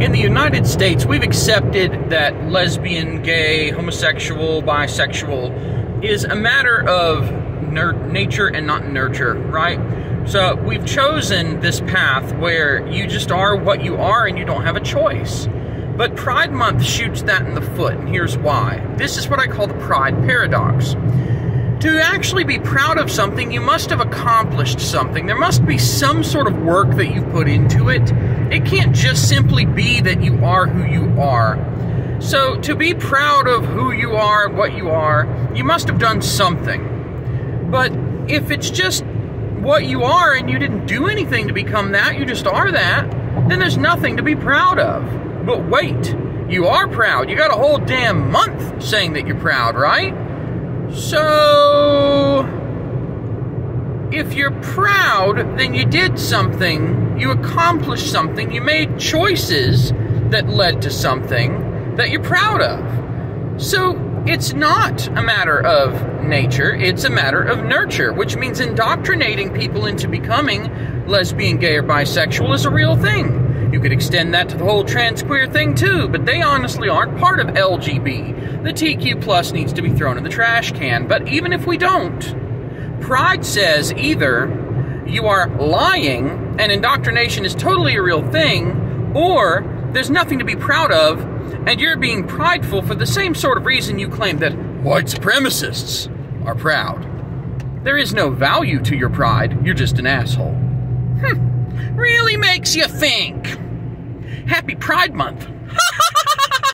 in the United States, we've accepted that lesbian, gay, homosexual, bisexual is a matter of nature and not nurture, right? So we've chosen this path where you just are what you are and you don't have a choice. But Pride Month shoots that in the foot, and here's why. This is what I call the Pride Paradox. To actually be proud of something, you must have accomplished something. There must be some sort of work that you put into it. It can't just simply be that you are who you are. So, to be proud of who you are, what you are, you must have done something. But if it's just what you are and you didn't do anything to become that, you just are that, then there's nothing to be proud of. But wait, you are proud. You got a whole damn month saying that you're proud, right? So, if you're proud, then you did something, you accomplished something, you made choices that led to something that you're proud of. So, it's not a matter of nature, it's a matter of nurture, which means indoctrinating people into becoming lesbian, gay, or bisexual is a real thing. You could extend that to the whole trans queer thing too, but they honestly aren't part of LGB. The TQ plus needs to be thrown in the trash can, but even if we don't, Pride says either you are lying and indoctrination is totally a real thing, or there's nothing to be proud of and you're being prideful for the same sort of reason you claim that white supremacists are proud. There is no value to your pride, you're just an asshole. Hmm, really makes you think. Happy Pride Month.